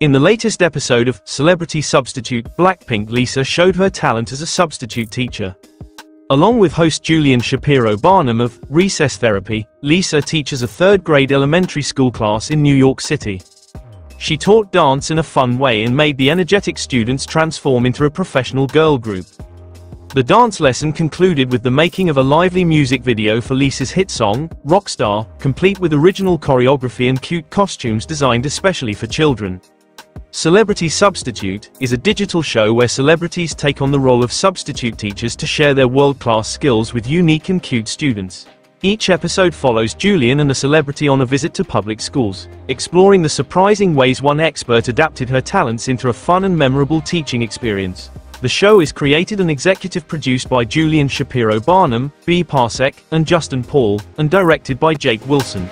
In the latest episode of Celebrity Substitute, Blackpink Lisa showed her talent as a substitute teacher. Along with host Julian Shapiro Barnum of Recess Therapy, Lisa teaches a third grade elementary school class in New York City. She taught dance in a fun way and made the energetic students transform into a professional girl group. The dance lesson concluded with the making of a lively music video for Lisa's hit song, Rockstar, complete with original choreography and cute costumes designed especially for children. Celebrity Substitute is a digital show where celebrities take on the role of substitute teachers to share their world-class skills with unique and cute students. Each episode follows Julian and a celebrity on a visit to public schools, exploring the surprising ways one expert adapted her talents into a fun and memorable teaching experience. The show is created and executive produced by Julian Shapiro Barnum, B. Pasek, and Justin Paul, and directed by Jake Wilson.